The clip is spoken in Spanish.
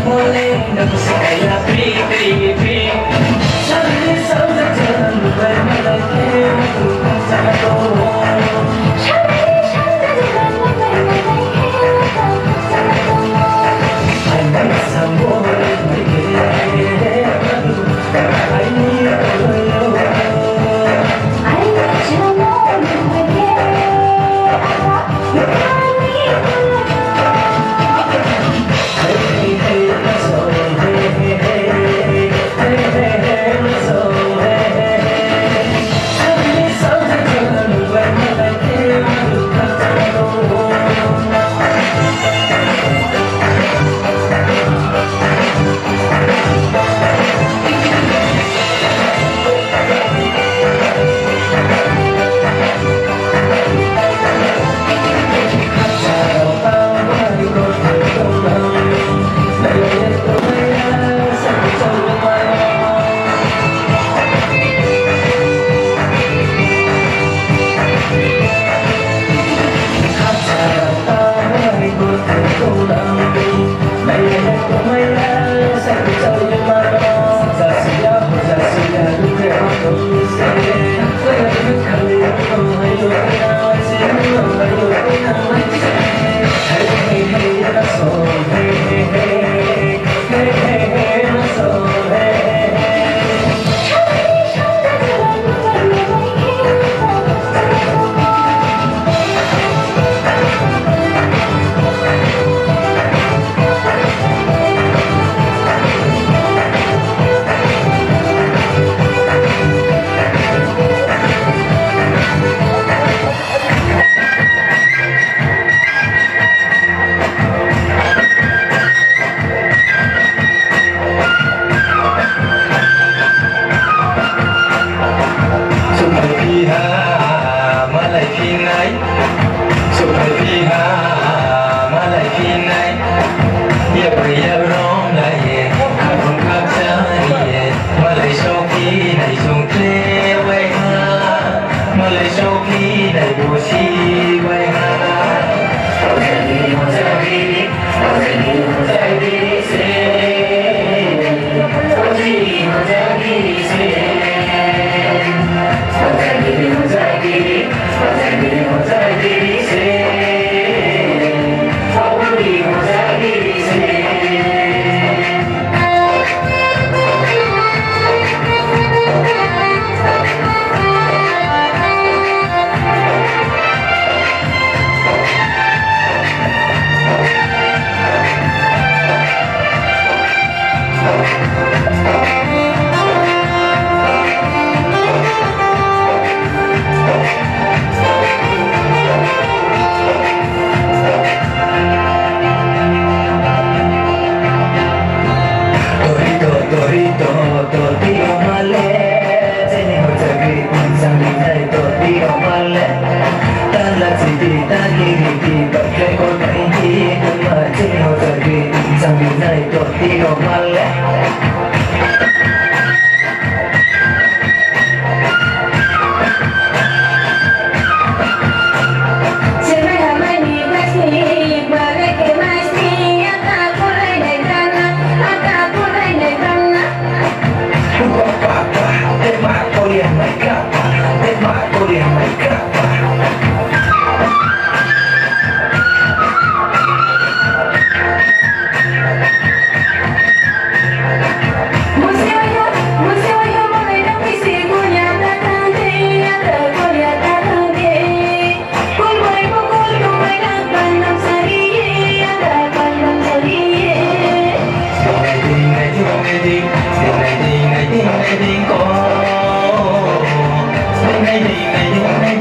Namuling na ko sa kaya Pinipigil go combinadito, tiro mal. Hey, hey, hey, hey.